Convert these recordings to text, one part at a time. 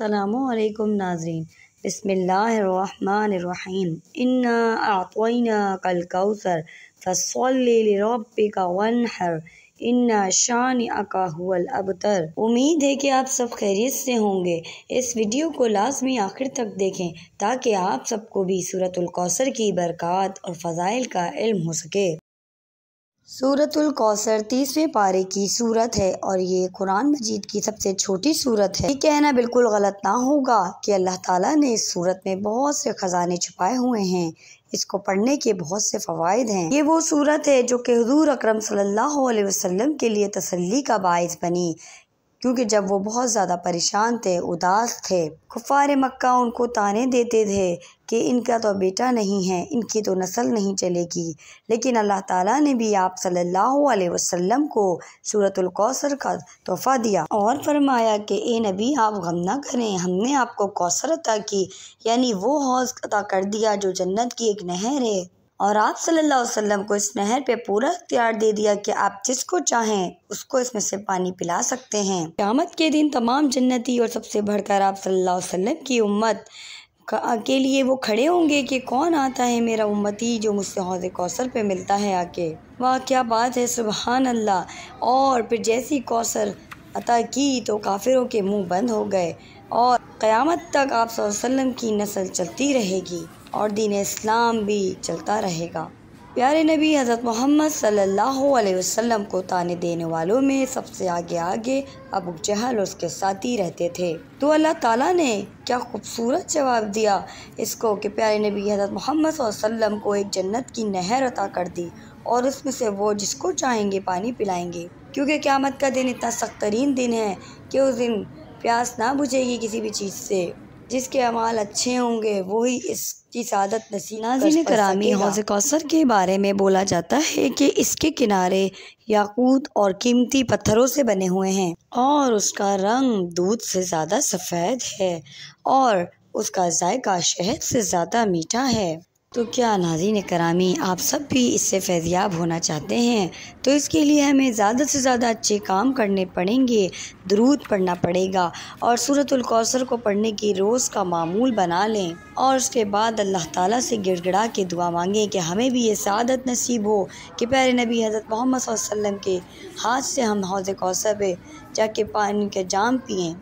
السلام علیکم ناظرین۔ بسم اللہ الرحمن الرحیم۔ انا اعطینا کل کوثر فصلی لربک ونحر انا شانئک هو الابتر۔ امید ہے کہ آپ سب خیریت سے ہوں گے۔ اس ویڈیو کو لازمی آخر تک دیکھیں تاکہ آپ سب کو بھی سورة القوثر کی برکات اور فضائل کا علم ہو سکے۔ سورت القوثر تیسرے پارے کی صورت ہے اور یہ قرآن مجید کی سب سے چھوٹی صورت ہے۔ یہ کہنا بالکل غلط نہ ہوگا کہ اللہ تعالیٰ نے اس صورت میں بہت سے خزانے چھپائے ہوئے ہیں۔ اس کو پڑھنے کے بہت سے فوائد ہیں۔ یہ وہ صورت ہے جو کہ حضور اکرم صلی اللہ علیہ وسلم کے لیے تسلی کا باعث بنی۔ کیونکہ جب وہ بہت زیادہ پریشان تھے، اداس تھے، کفار مکہ ان کو تانے دیتے تھے کہ ان کا تو بیٹا نہیں ہے، ان کی تو نسل نہیں چلے گی۔ لیکن اللہ تعالیٰ نے بھی آپ صلی اللہ علیہ وسلم کو صورت القوثر کا تحفہ دیا اور فرمایا کہ، اے نبی، آپ غم نہ کریں، ہم نے آپ کو کوثر عطا کی یعنی وہ حوض عطا کر دیا جو جنت کی ایک نہر ہے۔ اور آپ صلی اللہ علیہ وسلم کو اس نہر پہ پورا اختیار دے دیا کہ آپ جس کو چاہیں اس کو اس میں سے پانی پلا سکتے ہیں۔ قیامت کے دن تمام جنتی اور سب سے بڑھ کر آپ صلی اللہ علیہ وسلم کی امت کے لیے وہ کھڑے ہوں گے کہ کون آتا ہے میرا امتی جو مجھ سے حوض کوثر پہ ملتا ہے آ کے واہ، کیا بات ہے، سبحان اللہ۔ اور پھر جیسی کوثر عطا کی تو کافروں کے منہ بند ہو گئے اور قیامت تک آپ صلی اللہ علیہ وسلم کی نسل چلتی رہے گی۔ اور دین اسلام بھی چلتا رہے گا۔ پیارے نبی حضرت محمد صلی اللہ علیہ وسلم کو تانے دینے والوں میں سب سے آگے آگے ابو جہل اس کے ساتھی رہتے تھے۔ تو اللہ تعالیٰ نے کیا خوبصورت جواب دیا اس کو کہ پیارے نبی حضرت محمد صلی اللہ علیہ وسلم کو ایک جنت کی نہر عطا کر دی اور اس میں سے وہ جس کو چاہیں گے پانی پلائیں گے۔ کیونکہ قیامت کا دن اتنا سخت ترین دن ہے کہ اس دن پیاس نہ بجھے گی کسی بھی چیز سے۔ جس کے اعمال اچھے ہوں گے وہی اس کی سعادت نصیب ناظرین کرامی حوض کوثر کے بارے میں بولا جاتا ہے کہ اس کے کنارے یاقوت اور قیمتی پتھروں سے بنے ہوئے ہیں اور اس کا رنگ دودھ سے زیادہ سفید ہے اور اس کا ذائقہ شہد سے زیادہ میٹھا ہے۔ تو کیا ناظرین کرامی، آپ سب بھی اس سے فیضیاب ہونا چاہتے ہیں؟ تو اس کے لیے ہمیں زیادہ سے زیادہ اچھے کام کرنے پڑیں گے، درود پڑھنا پڑے گا اور صورت القوثر کو پڑھنے کی روز کا معمول بنا لیں۔ اور اس کے بعد اللہ تعالیٰ سے گڑ گڑا کے دعا مانگیں کہ ہمیں بھی یہ سعادت نصیب ہو کہ پیارے نبی حضرت محمد صلی اللہ علیہ وسلم کے ہاتھ سے ہم حوض کوثر پہ جا کے پانی کے جام پئیں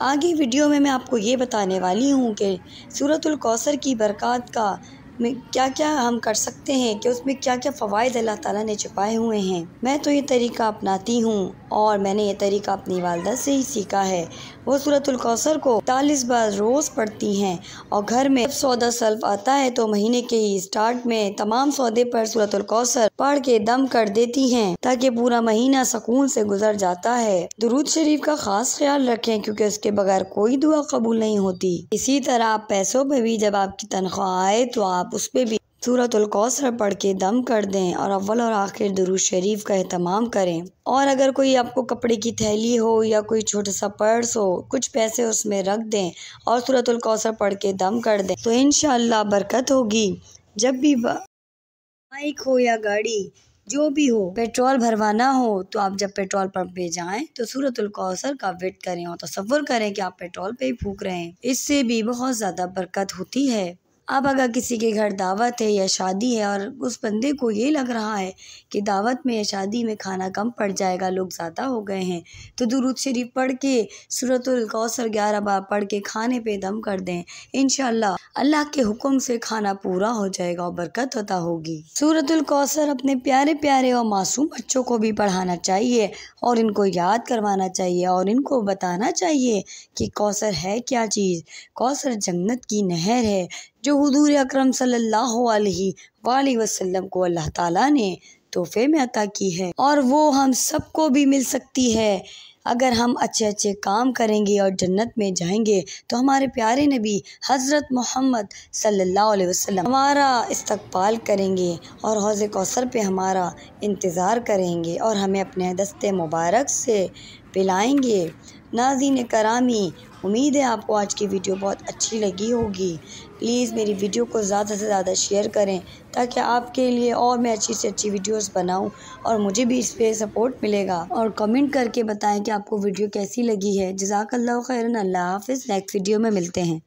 آگے ویڈیو میں میں آپ کو یہ بتانے والی ہوں کہ صورت القوثر کی برکات کا میں کیا کیا ہم کر سکتے ہیں کہ اس میں کیا کیا فوائد اللہ تعالیٰ نے چھپائے ہوئے ہیں؟ میں تو یہ طریقہ اپناتی ہوں۔ اور میں نے یہ طریقہ اپنی والدہ سے ہی سیکھا ہے۔ وہ صورت القوثر کو تالیس بار روز پڑھتی ہیں اور گھر میں سودا سلف آتا ہے تو مہینے کے ہی اسٹارٹ میں تمام سودے پر صورت القوثر پڑھ کے دم کر دیتی ہیں تاکہ پورا مہینہ سکون سے گزر جاتا ہے۔ درود شریف کا خاص خیال رکھیں کیونکہ اس کے بغیر کوئی دعا قبول نہیں ہوتی۔ اسی طرح آپ پیسوں پہ بھی جب آپ کی تنخواہ آئے تو آپ اس پہ بھی صورت القوثر پڑھ کے دم کر دیں اور اول اور آخر درود شریف کا اہتمام کریں۔ اور اگر کوئی آپ کو کپڑے کی تھیلی ہو یا کوئی چھوٹا سا پرس ہو، کچھ پیسے اس میں رکھ دیں اور صورت القوثر پڑھ کے دم کر دیں تو انشاءاللہ برکت ہوگی۔ جب بھی بائک ہو یا گاڑی، جو بھی ہو، پیٹرول بھروانا ہو تو آپ جب پیٹرول پمپ پہ جائیں تو صورت القوثر کا ویٹ کریں اور تصور کریں کہ آپ پیٹرول پہ ہی پھونک رہے ہیں۔ اس سے بھی بہت زیادہ برکت ہوتی ہے۔ اب اگر کسی کے گھر دعوت ہے یا شادی ہے اور اس بندے کو یہ لگ رہا ہے کہ دعوت میں یا شادی میں کھانا کم پڑ جائے گا، لوگ زیادہ ہو گئے ہیں۔ تو درود شریف پڑھ کے صورت القوثر گیارہ بار پڑھ کے کھانے پہ دم کر دیں۔ انشاءاللہ اللہ کے حکم سے کھانا پورا ہو جائے گا اور برکت ہوتا ہوگی۔ صورت القوثر اپنے پیارے پیارے اور معصوم بچوں کو بھی پڑھانا چاہیے اور ان کو یاد کروانا چاہیے اور ان کو بتانا چاہیے کہ کوثر ہے کیا چیز۔ کوثر جنت کی نہر ہے۔ جو حضور اکرم صلی اللہ علیہ وآلہ وسلم کو اللہ تعالیٰ نے تحفے میں عطا کی ہے اور وہ ہم سب کو بھی مل سکتی ہے۔ اگر ہم اچھے اچھے کام کریں گے اور جنت میں جائیں گے تو ہمارے پیارے نبی حضرت محمد صلی اللہ علیہ وسلم ہمارا استقبال کریں گے اور حوض کوثر پہ ہمارا انتظار کریں گے اور ہمیں اپنے دست مبارک سے پلائیں گے۔ ناظرین کرامی، امید ہے آپ کو آج کی ویڈیو بہت اچھی لگی ہوگی۔ پلیز میری ویڈیو کو زیادہ سے زیادہ شیئر کریں تاکہ آپ کے لیے اور میں اچھی سے اچھی ویڈیوز بناؤں اور مجھے بھی اس پہ سپورٹ ملے گا۔ اور کمنٹ کر کے بتائیں کہ آپ کو ویڈیو کیسی لگی ہے۔ جزاک اللہ خیرن۔ اللہ حافظ۔ نیکسٹ ویڈیو میں ملتے ہیں۔